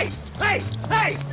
Hey! Hey! Hey!